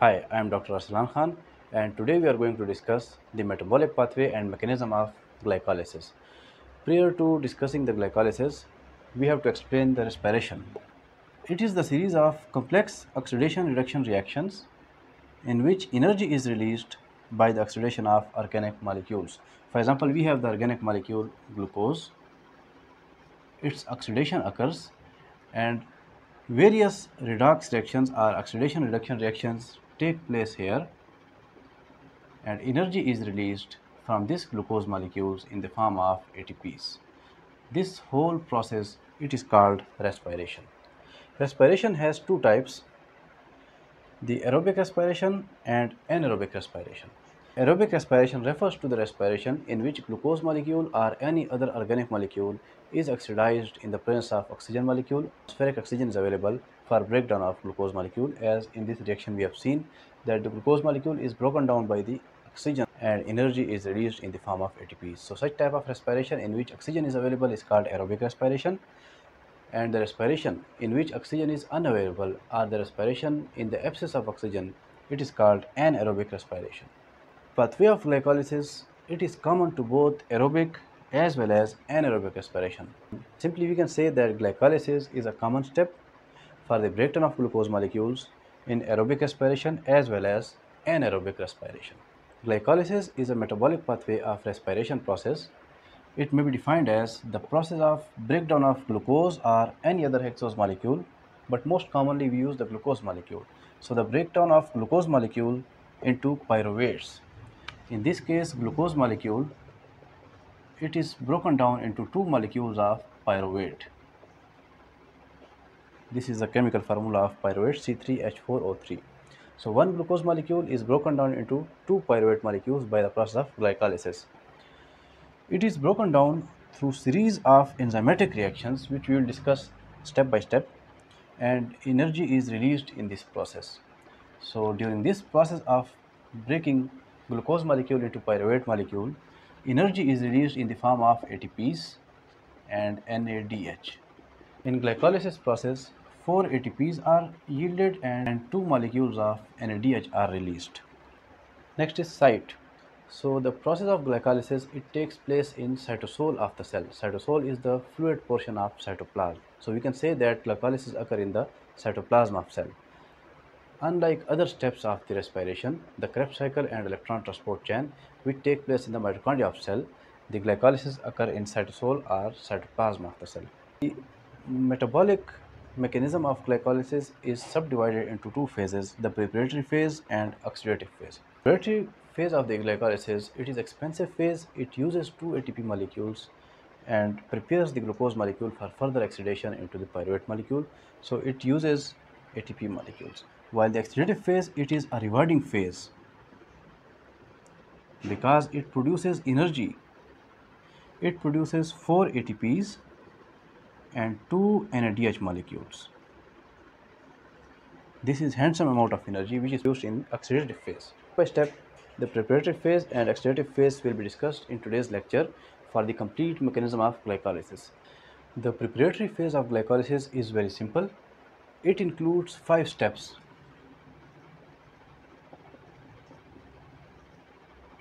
Hi, I am Dr. Arsalan Khan and today we are going to discuss the metabolic pathway and mechanism of glycolysis. Prior to discussing the glycolysis, we have to explain the respiration. It is the series of complex oxidation reduction reactions in which energy is released by the oxidation of organic molecules. For example, we have the organic molecule glucose. Its oxidation occurs and various redox reactions or oxidation reduction reactions take place here and energy is released from these glucose molecules in the form of ATPs. This whole process it is called respiration. Respiration has two types the aerobic respiration and anaerobic respiration. Aerobic respiration refers to the respiration in which glucose molecule or any other organic molecule is oxidized in the presence of oxygen molecule. Atmospheric oxygen is available for breakdown of glucose molecule as in this reaction we have seen that the glucose molecule is broken down by the oxygen and energy is released in the form of ATP. So such type of respiration in which oxygen is available is called aerobic respiration and the respiration in which oxygen is unavailable or the respiration in the absence of oxygen it is called anaerobic respiration. Pathway of glycolysis it is common to both aerobic as well as anaerobic respiration. Simply we can say that glycolysis is a common step for the breakdown of glucose molecules in aerobic respiration as well as anaerobic respiration. Glycolysis is a metabolic pathway of respiration process it may be defined as the process of breakdown of glucose or any other hexose molecule, but most commonly we use the glucose molecule. So the breakdown of glucose molecule into pyruvates. In this case, glucose molecule, it is broken down into two molecules of pyruvate. This is the chemical formula of pyruvate C3H4O3. So one glucose molecule is broken down into two pyruvate molecules by the process of glycolysis. It is broken down through series of enzymatic reactions which we will discuss step by step and energy is released in this process. So during this process of breaking glucose molecule into pyruvate molecule, energy is released in the form of ATPs and NADH. In glycolysis process, 4 ATPs are yielded and 2 molecules of NADH are released. Next is site. So the process of glycolysis it takes place in cytosol of the cell. Cytosol is the fluid portion of cytoplasm. So we can say that glycolysis occur in the cytoplasm of cell. Unlike other steps of the respiration, the Krebs cycle and electron transport chain which take place in the mitochondria of cell, the glycolysis occur in cytosol or cytoplasm of the cell. The metabolic mechanism of glycolysis is subdivided into two phases, the preparatory phase and oxidative phase. Preparatory phase of the glycolysis, it is expensive phase, it uses two ATP molecules and prepares the glucose molecule for further oxidation into the pyruvate molecule. So it uses ATP molecules. While the oxidative phase, it is a rewarding phase because it produces energy. It produces 4 ATPs and 2 NADH molecules. This is handsome amount of energy which is used in oxidative phase. By step, the preparatory phase and oxidative phase will be discussed in today's lecture for the complete mechanism of glycolysis. The preparatory phase of glycolysis is very simple. It includes five steps.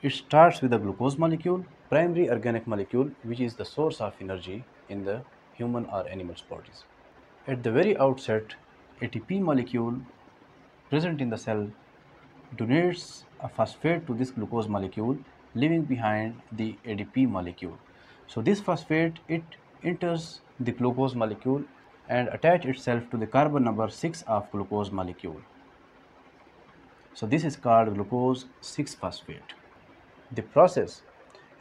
It starts with the glucose molecule, primary organic molecule which is the source of energy in the human or animal's bodies. At the very outset, ATP molecule present in the cell donates a phosphate to this glucose molecule leaving behind the ADP molecule. So this phosphate it enters the glucose molecule and attach itself to the carbon number 6 of glucose molecule. So this is called glucose 6 phosphate. The process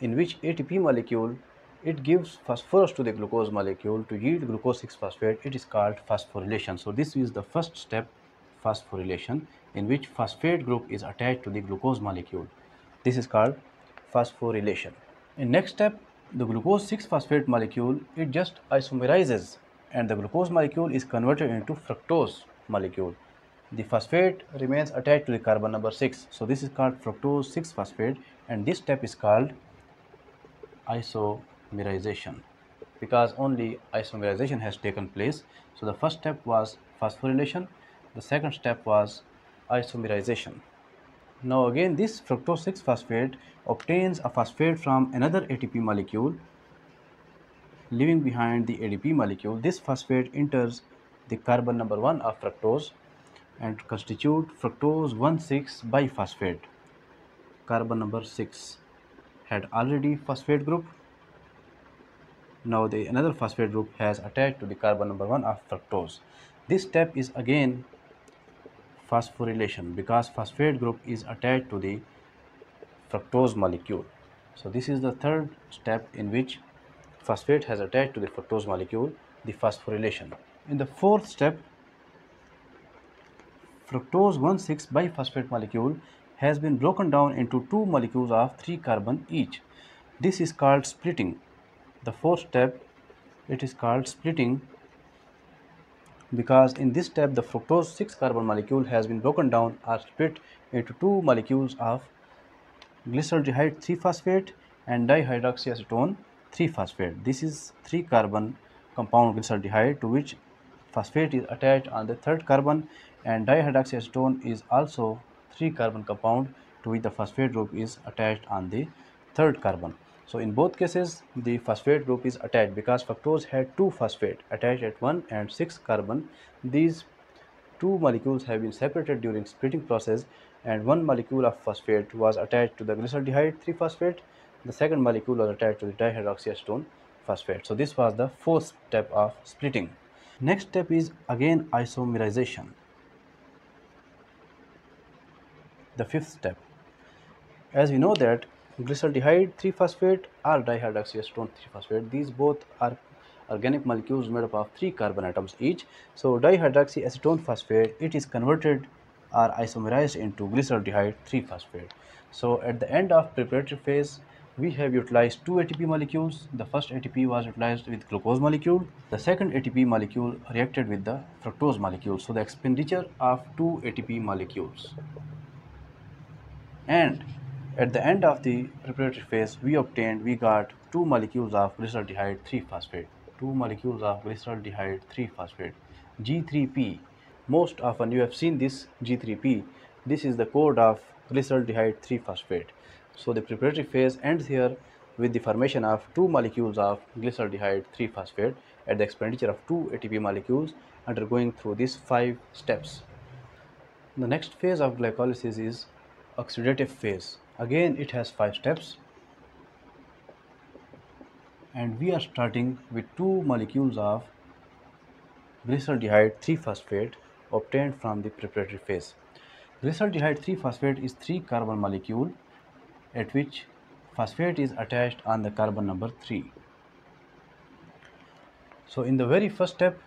in which ATP molecule it gives phosphorus to the glucose molecule to yield glucose 6 phosphate it is called phosphorylation. So this is the first step phosphorylation in which phosphate group is attached to the glucose molecule. This is called phosphorylation. In next step, the glucose 6-phosphate molecule, it just isomerizes and the glucose molecule is converted into fructose molecule. The phosphate remains attached to the carbon number 6. So this is called fructose 6-phosphate and this step is called isomerization because only isomerization has taken place. So the first step was phosphorylation, the second step was isomerization. Now again this fructose 6 phosphate obtains a phosphate from another ATP molecule leaving behind the ADP molecule. This phosphate enters the carbon number 1 of fructose and constitute fructose 1,6 biphosphate. Carbon number 6 had already phosphate group. Now the another phosphate group has attached to the carbon number 1 of fructose. This step is again phosphorylation because phosphate group is attached to the fructose molecule. So this is the third step in which phosphate has attached to the fructose molecule, the phosphorylation. In the fourth step, fructose 1,6 biphosphate molecule has been broken down into two molecules of 3 carbon each. This is called splitting. The fourth step, it is called splitting because in this step the fructose 6 carbon molecule has been broken down or split into two molecules of glyceraldehyde 3 phosphate and dihydroxyacetone 3 phosphate. This is 3 carbon compound glyceraldehyde to which phosphate is attached on the third carbon and dihydroxyacetone is also 3 carbon compound to which the phosphate group is attached on the third carbon. So in both cases the phosphate group is attached because fructose had two phosphate attached at 1 and 6 carbon. These two molecules have been separated during splitting process and one molecule of phosphate was attached to the glyceraldehyde 3 phosphate. The second molecule was attached to the dihydroxyacetone phosphate. So this was the fourth step of splitting. Next step is again isomerization. The fifth step. As we know that glyceraldehyde 3-phosphate or dihydroxyacetone 3-phosphate. These both are organic molecules made up of 3 carbon atoms each. So dihydroxyacetone phosphate it is converted or isomerized into glyceraldehyde 3-phosphate. So at the end of preparatory phase we have utilized two ATP molecules. The first ATP was utilized with glucose molecule. The second ATP molecule reacted with the fructose molecule. So the expenditure of two ATP molecules. And at the end of the preparatory phase, we obtained, we got two molecules of glyceraldehyde 3-phosphate, two molecules of glyceraldehyde 3-phosphate, G3P. Most often you have seen this G3P. This is the code of glyceraldehyde 3-phosphate. So the preparatory phase ends here with the formation of two molecules of glyceraldehyde 3-phosphate at the expenditure of two ATP molecules undergoing through these five steps. The next phase of glycolysis is oxidative phase again it has five steps and we are starting with two molecules of glyceraldehyde 3-phosphate obtained from the preparatory phase. Glyceraldehyde 3-phosphate is 3 carbon molecule at which phosphate is attached on the carbon number 3. So in the very first step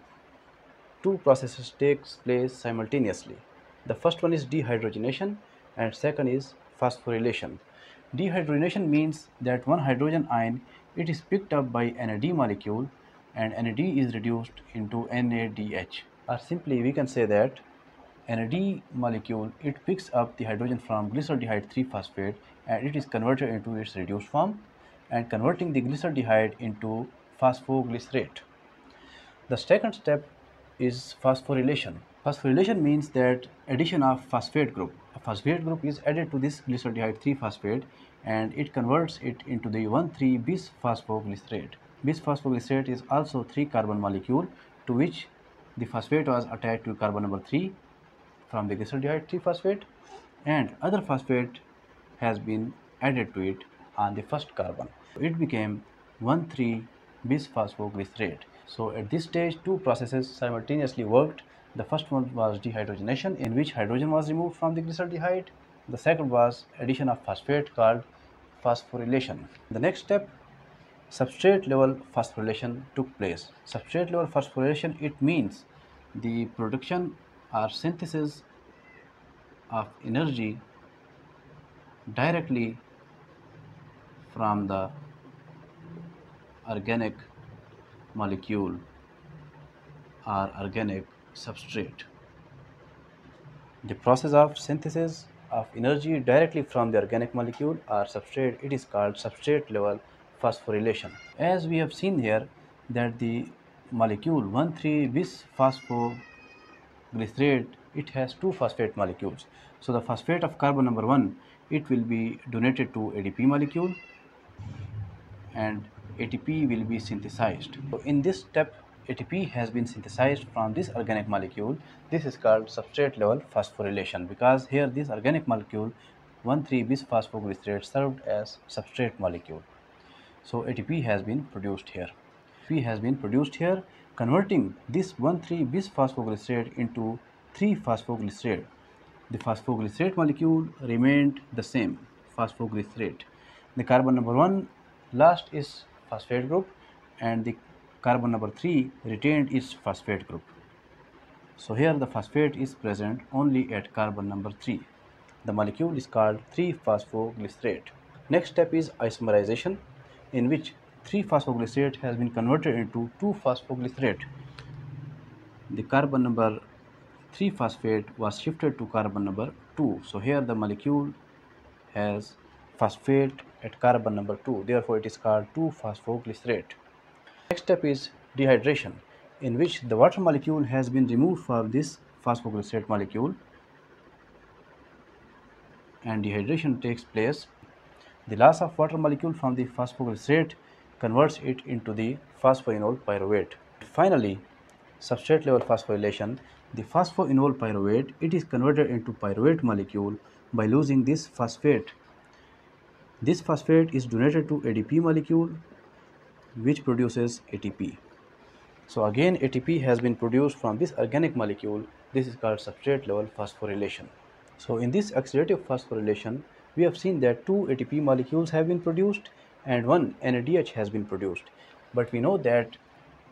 two processes takes place simultaneously. The first one is dehydrogenation and second is phosphorylation. Dehydrogenation means that one hydrogen ion it is picked up by NAD molecule and NAD is reduced into NADH or simply we can say that NAD molecule it picks up the hydrogen from glyceraldehyde 3 phosphate and it is converted into its reduced form and converting the glyceraldehyde into phosphoglycerate. The second step is phosphorylation. Phosphorylation means that addition of phosphate group a phosphate group is added to this glyceraldehyde 3-phosphate and it converts it into the 1,3-bisphosphoglycerate. Bisphosphoglycerate is also 3 carbon molecule to which the phosphate was attached to carbon number 3 from the glyceraldehyde 3-phosphate and other phosphate has been added to it on the first carbon. It became 1,3-bisphosphoglycerate. So at this stage two processes simultaneously worked the first one was dehydrogenation in which hydrogen was removed from the glyceraldehyde. The second was addition of phosphate called phosphorylation. The next step substrate level phosphorylation took place. Substrate level phosphorylation it means the production or synthesis of energy directly from the organic molecule or organic substrate. The process of synthesis of energy directly from the organic molecule or substrate, it is called substrate level phosphorylation. As we have seen here that the molecule 1,3-bis phosphoglycerate it has two phosphate molecules. So the phosphate of carbon number 1 it will be donated to ADP molecule and ATP will be synthesized. So in this step ATP has been synthesized from this organic molecule. This is called substrate level phosphorylation because here this organic molecule 1,3-bis phosphoglycerate served as substrate molecule. So ATP has been produced here. ATP has been produced here converting this 1,3-bis phosphoglycerate into 3-phosphoglycerate. The phosphoglycerate molecule remained the same phosphoglycerate. The carbon number 1 last is phosphate group and the carbon number 3 retained its phosphate group. So here the phosphate is present only at carbon number 3. The molecule is called 3-phosphoglycerate. Next step is isomerization in which 3-phosphoglycerate has been converted into 2-phosphoglycerate. The carbon number 3 phosphate was shifted to carbon number 2. So here the molecule has phosphate at carbon number 2. Therefore it is called 2-phosphoglycerate. Next step is dehydration in which the water molecule has been removed from this phosphoglycerate molecule and dehydration takes place. The loss of water molecule from the phosphoglycerate converts it into the phosphoenol pyruvate. Finally, substrate level phosphorylation, the phosphoenol pyruvate, it is converted into pyruvate molecule by losing this phosphate. This phosphate is donated to ADP molecule which produces ATP. So again ATP has been produced from this organic molecule. This is called substrate level phosphorylation. So in this oxidative phosphorylation, we have seen that two ATP molecules have been produced and one NADH has been produced. But we know that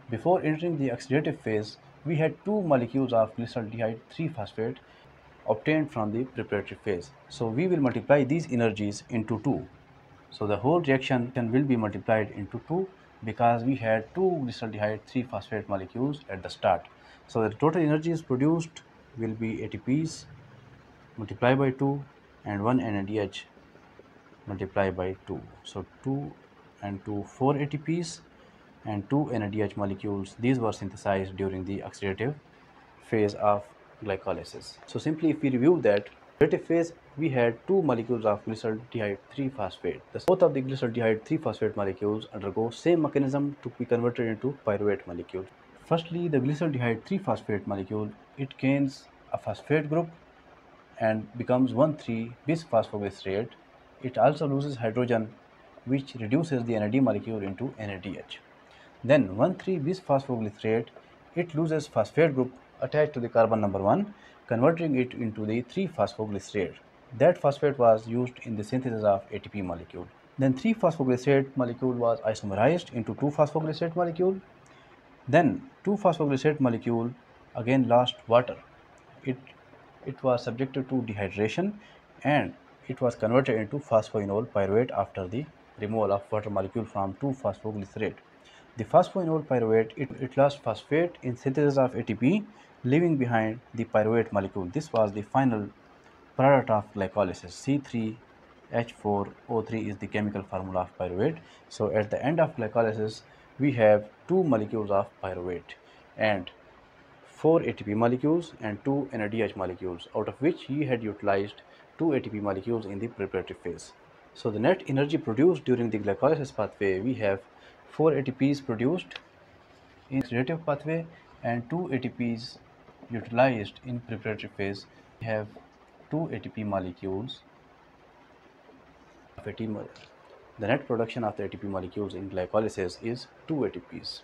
before entering the oxidative phase, we had two molecules of glyceraldehyde 3-phosphate obtained from the preparatory phase. So we will multiply these energies into 2. So the whole reaction will be multiplied into 2 because we had two glyceraldehyde 3-phosphate molecules at the start. So the total energy is produced will be ATPs multiplied by 2 and 1 NADH multiplied by 2. So 2 and 2 4 ATPs and 2 NADH molecules these were synthesized during the oxidative phase of glycolysis. So simply if we review that oxidative phase we had two molecules of glyceraldehyde 3-phosphate. The Both of the glyceraldehyde 3-phosphate molecules undergo same mechanism to be converted into pyruvate molecule. Firstly, the glyceraldehyde 3-phosphate molecule, it gains a phosphate group and becomes 1,3-bis phosphoglycerate. It also loses hydrogen which reduces the NAD molecule into NADH. Then 1,3-bis phosphoglycerate, it loses phosphate group attached to the carbon number 1 converting it into the 3-phosphoglycerate. That phosphate was used in the synthesis of ATP molecule. Then 3-phosphoglycerate molecule was isomerized into 2-phosphoglycerate molecule. Then 2-phosphoglycerate molecule again lost water. It, it was subjected to dehydration and it was converted into phosphoenol pyruvate after the removal of water molecule from 2-phosphoglycerate. The phosphoenol pyruvate, it, it lost phosphate in synthesis of ATP, leaving behind the pyruvate molecule. This was the final product of glycolysis C3H4O3 is the chemical formula of pyruvate. So at the end of glycolysis we have two molecules of pyruvate and four ATP molecules and two NADH molecules out of which he had utilized two ATP molecules in the preparatory phase. So the net energy produced during the glycolysis pathway we have 4 ATPs produced in oxidative pathway and 2 ATPs utilized in preparatory phase. We have two ATP molecules of ATP. The net production of the ATP molecules in glycolysis is 2 ATPs.